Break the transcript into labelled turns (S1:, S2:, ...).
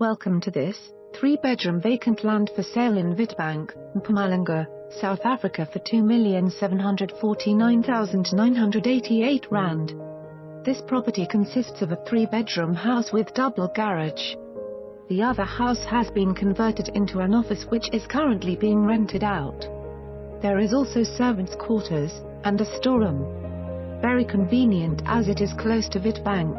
S1: Welcome to this, three-bedroom vacant land for sale in Witbank, Mpumalanga, South Africa for 2,749,988 Rand. This property consists of a three-bedroom house with double garage. The other house has been converted into an office which is currently being rented out. There is also servants' quarters, and a storeroom. Very convenient as it is close to Witbank.